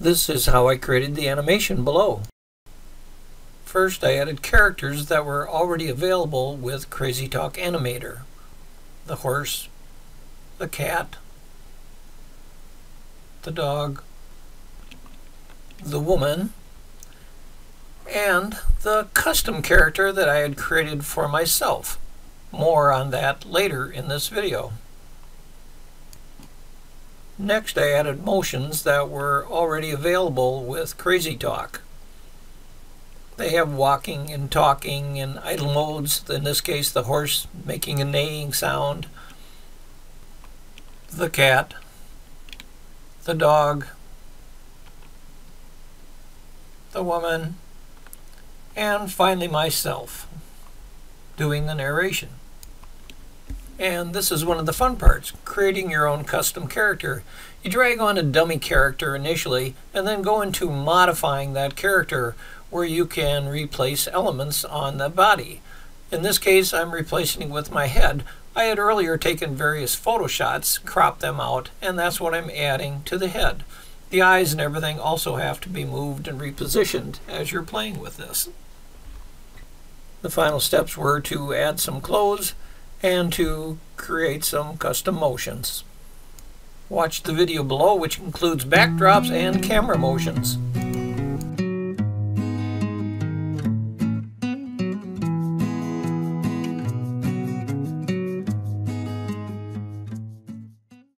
This is how I created the animation below. First, I added characters that were already available with CrazyTalk Animator. The horse, the cat, the dog, the woman, and the custom character that I had created for myself. More on that later in this video. Next I added motions that were already available with CrazyTalk. They have walking and talking and idle modes, in this case the horse making a neighing sound, the cat, the dog, the woman, and finally myself doing the narration. And this is one of the fun parts, creating your own custom character. You drag on a dummy character initially, and then go into modifying that character where you can replace elements on the body. In this case, I'm replacing it with my head. I had earlier taken various photo shots, cropped them out, and that's what I'm adding to the head. The eyes and everything also have to be moved and repositioned as you're playing with this. The final steps were to add some clothes, and to create some custom motions. Watch the video below which includes backdrops and camera motions.